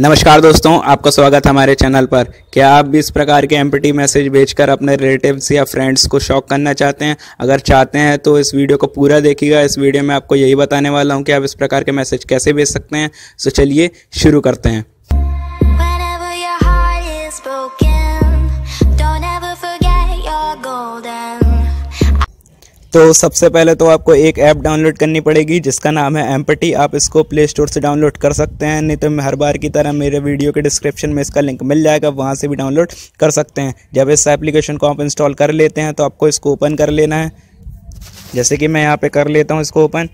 नमस्कार दोस्तों, आपका स्वागत है हमारे चैनल पर। क्या आप भी इस प्रकार के एम मैसेज भेजकर अपने रिलेटिव्स या फ्रेंड्स को शॉक करना चाहते हैं? अगर चाहते हैं तो इस वीडियो को पूरा देखिएगा। इस वीडियो में आपको यही बताने वाला हूँ कि आप इस प्रकार के मैसेज कैसे भेज सकते हैं। तो चलिए शुरू करते हैं। तो सबसे पहले तो आपको एक ऐप डाउनलोड करनी पड़ेगी, जिसका नाम है एम्पटी आप इसको प्ले स्टोर से डाउनलोड कर सकते हैं, नहीं तो हर बार की तरह मेरे वीडियो के डिस्क्रिप्शन में इसका लिंक मिल जाएगा, वहाँ से भी डाउनलोड कर सकते हैं। जब इस एप्लीकेशन को आप इंस्टॉल कर लेते हैं तो आपको इसको ओपन कर लेना है। जैसे कि मैं यहाँ पर कर लेता हूँ इसको ओपन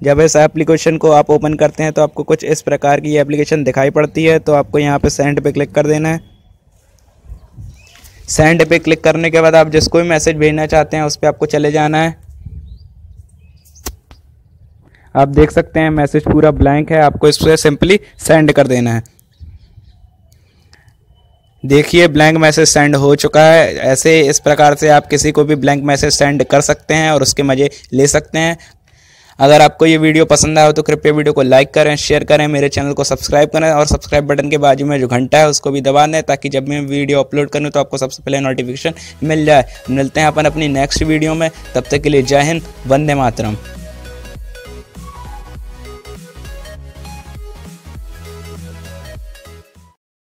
जब इस एप्लीकेशन को आप ओपन करते हैं तो आपको कुछ इस प्रकार की एप्लीकेशन दिखाई पड़ती है तो आपको यहाँ पर सेंड पर क्लिक कर देना है। सेंड पे क्लिक करने के बाद आप जिसको भी मैसेज भेजना चाहते हैं, उस पर आपको चले जाना है। आप देख सकते हैं, मैसेज पूरा ब्लैंक है, आपको इस पर सिंपली सेंड कर देना है। देखिए, ब्लैंक मैसेज सेंड हो चुका है। ऐसे इस प्रकार से आप किसी को भी ब्लैंक मैसेज सेंड कर सकते हैं और उसके मज़े ले सकते हैं। अगर आपको ये वीडियो पसंद आया हो तो कृपया वीडियो को लाइक करें शेयर करें, मेरे चैनल को सब्सक्राइब करें और सब्सक्राइब बटन के बाजू में जो घंटा है उसको भी दबा दें ताकि जब मैं वीडियो अपलोड करूँ तो आपको सबसे पहले नोटिफिकेशन मिल जाए। मिलते हैं अपन अपनी नेक्स्ट वीडियो में। तब तक के लिए जय हिंद, वंदे मातरम।